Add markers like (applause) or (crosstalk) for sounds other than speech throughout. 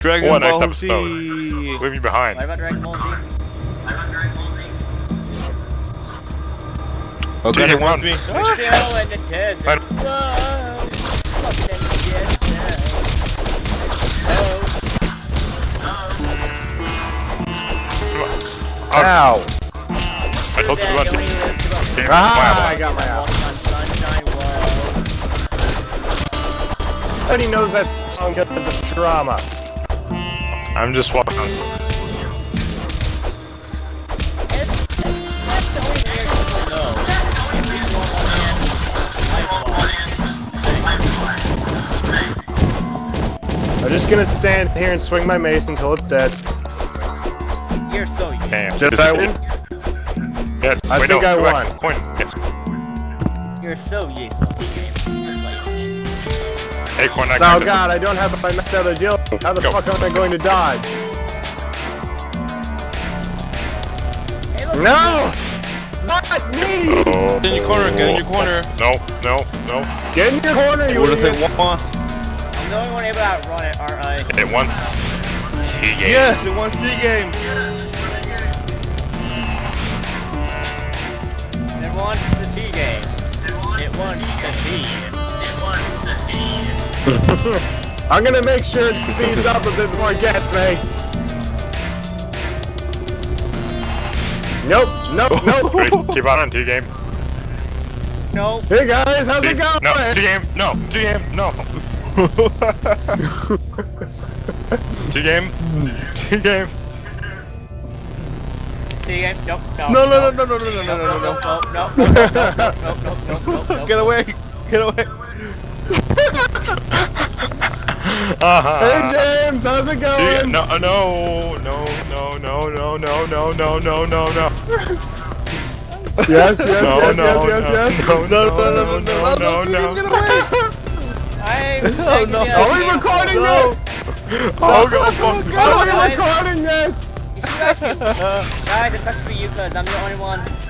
Dragon what Ball next? Z. Leave me behind. What about Dragon Ball Z? Okay, Dude, one. Me. Still in the. (laughs) I. Mm. Ow! I told you about to. Damn, ah, wow. I got my ass. Everybody knows that song because of drama. I'm just walking. It's- it's- That's the only weird people know. Every normal man life I'm just gonna stand here and swing my mace until it's dead. You're so used. Damn. Did I win? Yeah, I wait, think no, I go back. won. Coin. Yes. You're so useless. Just like Hey, coin. I Oh got it. god, I don't have my messed out deal. How the Go. fuck am I going to dodge? No! Not me! Get in your corner, get in your corner. No, no, no. Get in your corner, you What does idiot! it want? I'm the only one able to outrun it, aren't I? It wants T-game. Yes, it wants the game. I'm gonna make sure it speeds up a bit before it gets me. Nope, nope, nope. Wait, keep on on T-game. No. Hey guys, how's it going? No, T-game. No, T-game. No. T-game. T-game. T game. Nope. No. No, no, no, no, no, no, no, no, No, no, no, no, no, no, no, no, no, no, no, no, no, no. Get away! Get away! Uh-huh. Hey James, how's it T-game. going? No, uh, no, no, no, no, no, no, no, no, no, no, no. Yes, yes, No, yes, no, yes, yes, no, yes. no, No, no, no, no, no, no, no, Get no. away! I'm Oh, taking no. the Are we idea. recording No. this? Oh, God, fuck. Are we Guys. recording this? You guys can- Guys, it sucks for you because I'm the only one. No. No, no, no, no, no, no, no, no, no, no, no, no, no, no, no, no, Get the no, fuck back no, here, no, no, no, no, no, no, No! no. Haha. Oh shit, no, Okay, no. God, oh, God, are we recording this? If you're nice. Not me.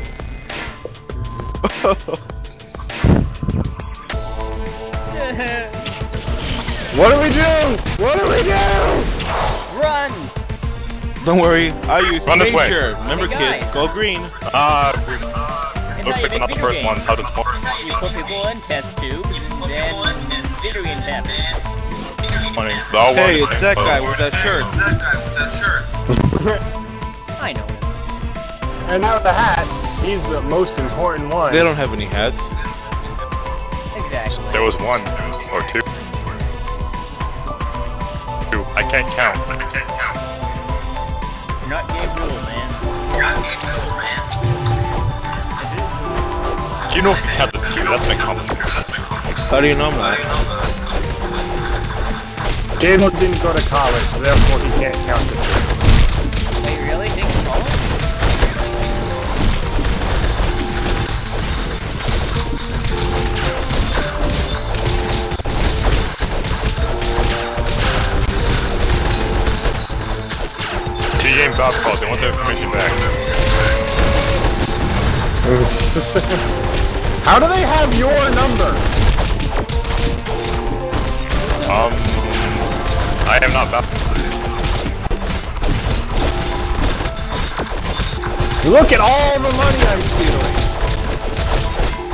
(laughs) What do we do? What do we do? Run! Don't worry, I use Run this way. Remember Hey, kids, go green. Ah, And looks now you like make not the first one. games. How does more? You put people in test tubes, then video games happen. Funny. They all Hey, want it's the that same guy photo. with that shirt. (laughs) I know him. And now the hat, he's the most important one. They don't have any hats. Exactly. There was one or two. Two. I can't count. You're not game rule, man. You know if you count the two, that's an accomplishment. How do you know I'm not? Didn't go to college, so therefore he can't count the two. They want their information back. How do they have your number? Um, I am not basketball. Look at all the money I'm stealing.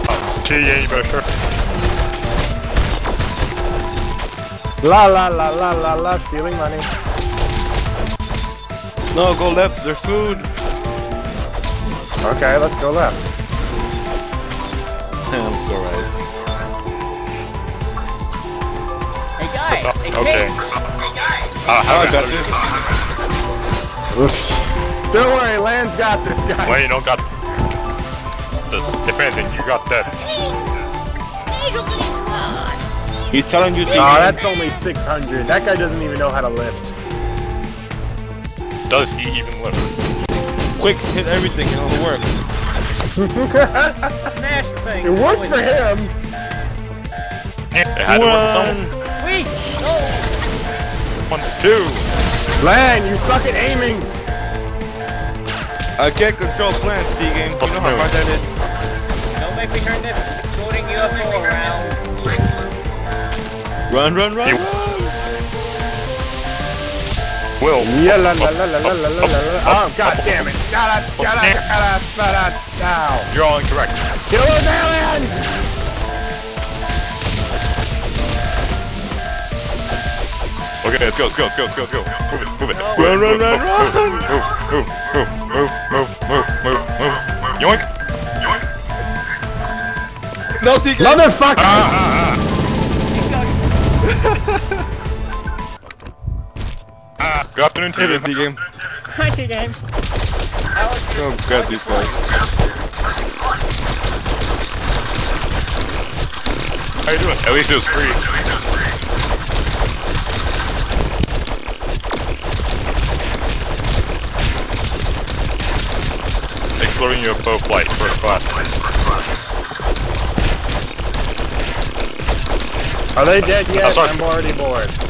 Um, T-game, you better sure. La la la la la la, stealing money. No, go left, there's food. Okay, let's go left. Let's go right. Hey guys! Hey Okay. kids! Uh, how Oh, I I got this. Don't worry, Land's got this, guys. Well, you don't got this. If anything, you got that. He's telling you Aw, to that's only 600. That guy doesn't even know how to lift. Does he even live? Quick, hit everything, and it'll work. Smash the thing. it worked for him. It had to work. Wait! No! One, two. Lan, you suck at aiming. Uh, I can't control plants, D-Game. You know how hard that is? Don't make me turn this floating UFO around. Run, run, run, You- run! Well, yeah, la, la, la, la, la, la, la, oh, god damn it. Now You're all incorrect. Kill those aliens! Okay, let's go, let's go, let's go, let's go, let's go. Move it, move it. Run, run, run, run! Move, move, move, move, move, move, move, move. Yoink! Yoink! No, DK! motherfucker! Ah, ah, ah. (laughs) Good afternoon, Hit it, TV. D-Game. Hi, T-Game. Oh, God, these guys. How you doing? At least it was free. Exploring UFO flight, first class. Are they dead yet? Oh, I'm already bored.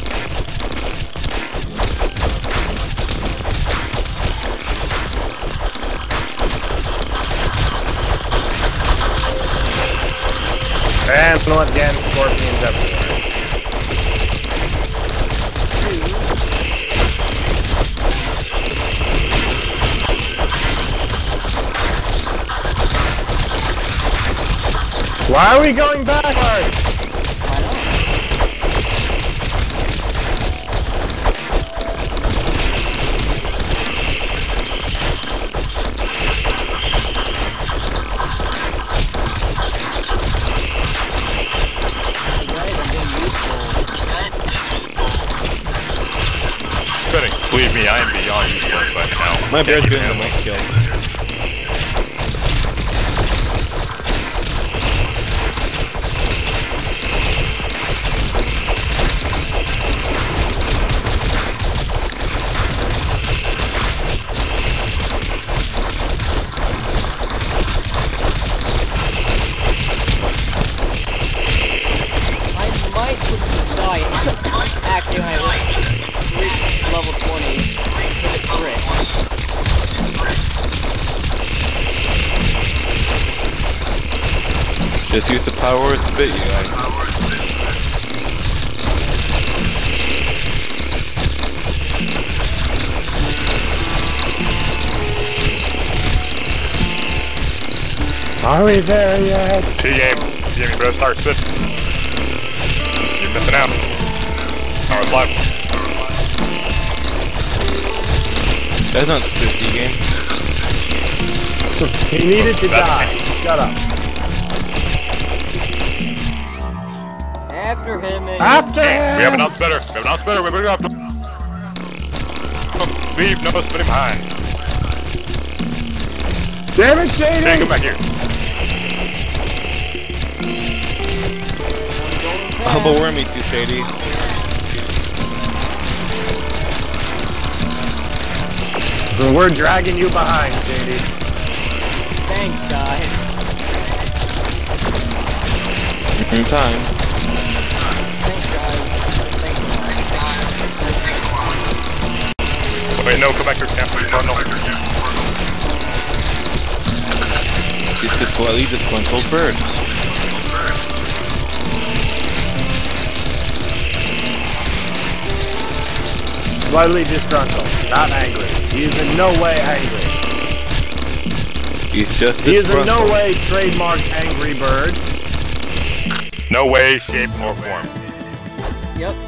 And once again, scorpions everywhere. Why are we going backwards? Believe me, I am beyond useless by now. My bear's getting the most kills. Just use the power of spit, you guys. Are we there yet? T-game. T-game, you better start spitting. You're missing out. Power's live. That's not spit, D-Game. He needed to die. Shut up. After him and... After him! We have an ounce better. We have an ounce better. We better go after. Leave, no spitting behind. Damn it, Hey, Shady! come back here. Oh, but we're me too, Shady. We're dragging you behind, Shady. Thanks, guys. In time. Wait, no, come back here, Camp. Cardinal. It's just slightly disgruntled bird. Slightly disgruntled, not angry. He is in no way angry. He's just He is in no way trademarked Angry Bird. No way, shape, or form. Yep.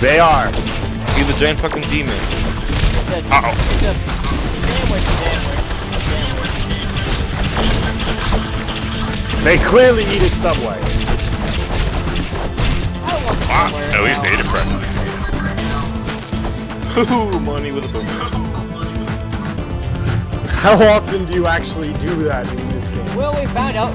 They are. He's a giant fucking demon. Uh -oh. They clearly needed Subway. Ah, at least they ate it correctly. Ooh, money with a boom. How often do you actually do that in this game? Well, we found out.